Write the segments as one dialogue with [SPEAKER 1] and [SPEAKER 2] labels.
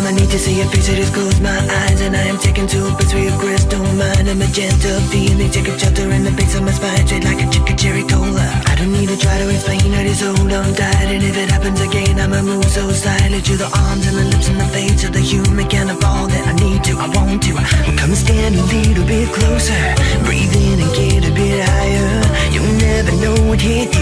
[SPEAKER 1] to need to see your face, I just close my eyes And I am taken to a place where your crystal mind. A magenta feeling, take a shelter in the base of my spine Straight like a chicken cherry cola. I don't need to try to explain, I just hold on tight And if it happens again, I'ma move so slightly To the arms and the lips and the face of the human kind of all that I need to, I want to. Come and stand a little bit closer Breathe in and get a bit higher. You'll never know what hit you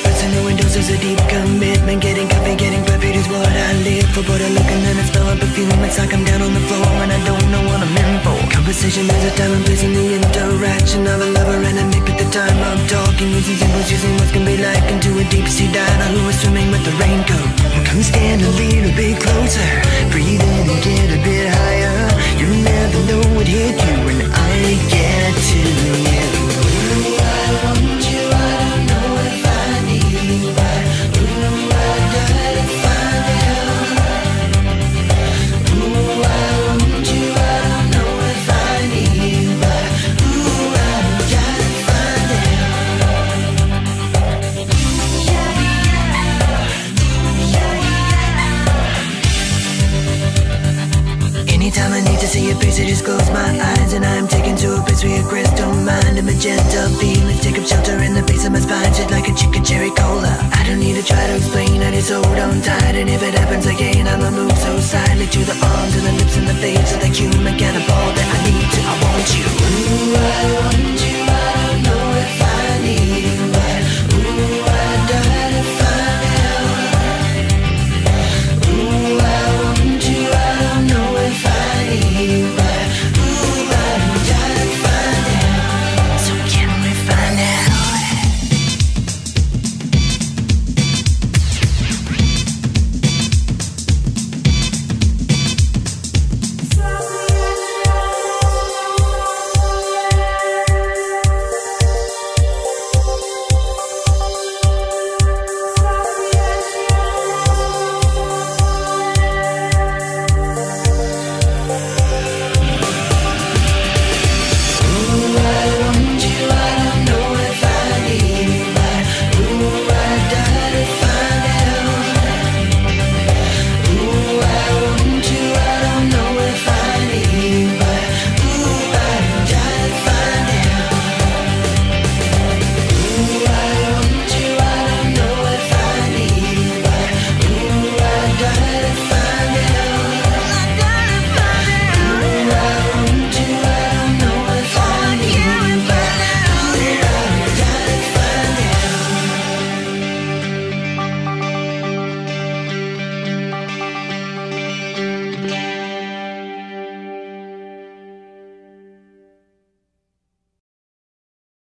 [SPEAKER 1] I'm the who endorses a deep commitment. Getting coffee, getting perfect is what I live for. But I look and then I smell a perfume It's like I'm down on the floor and I don't know what I'm in for. Conversation has a time and place in the interaction of a lover and a mate At the time I'm talking. Using symbols, using what can be like Into a deep sea diver who is swimming with the raincoat. Come stand a little bit closer. Breathe in and get a bit higher. You never know what hit you see your face, I just close my eyes And I'm taken to a place where your crystal mind A magenta feeling, take up shelter in the base of my spine Shit like a chicken cherry cola. I don't need to try to explain, I just hold on tight And if it happens again, I'ma move so silently To the arms and the lips and the face of